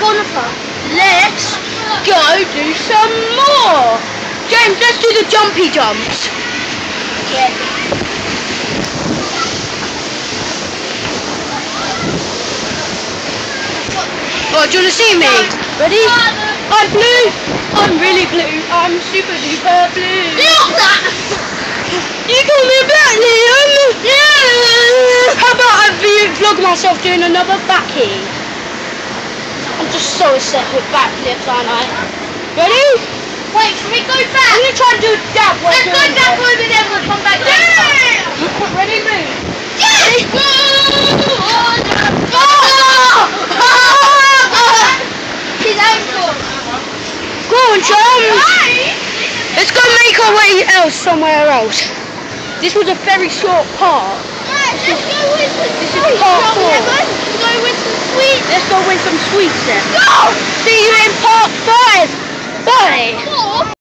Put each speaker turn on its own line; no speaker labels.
go on the front.
Let's go do some more. James, let's do the jumpy jumps.
Yeah.
Oh, do you want to see me? Ready? I'm blue. I'm really blue. I'm super duper blue.
Look that!
You call me back, Liam? Yeah. How about I vlog myself doing another backy? I'm just so set with backflips, aren't I? Ready?
Wait, can we go
I'm
back?
gonna try and do a dab while
Let's go back over there and we'll come back later.
Ready, move.
His ankle.
Go on, chums. Let's go make our way else somewhere else. This was a very short part.
Let's go with
This
away some sweets
then.
No!
See you in part Five! Bye!